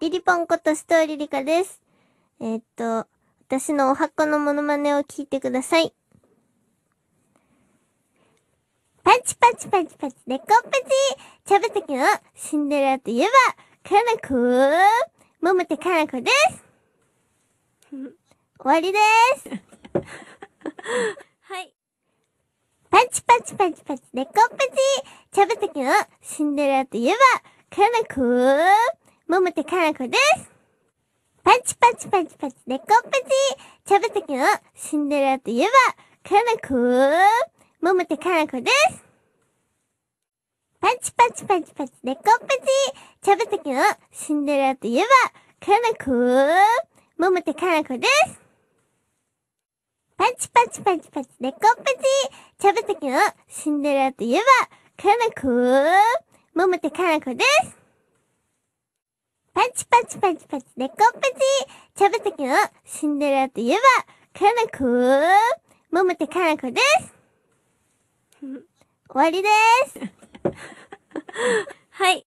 リリポンことストーリリカです。えーっと、私のお箱のモノマネを聞いてください。パチパチパチパチ、猫パチ茶畑のシンデレラといえば、かなこ桃手かなこです。終わりです。はい。パチパチパチパチ、猫パチ茶畑のシンデレラといえば、かなこ桃手かなこです。パチパチパチパチ、猫パチ茶畑のシンデレラといえば、かなこ桃手かなこです。パチパチパチパチ、猫パチ茶畑のシンデレラといえば、かなこ桃手かなこです。パチパチパチパチ、猫パチ茶畑のシンデレラといえば、かなこ桃手かなこです。パチパチパチパチ、猫パチ茶畑のシンデレラといえば、かなこ桃手かなこです。終わりです。はい。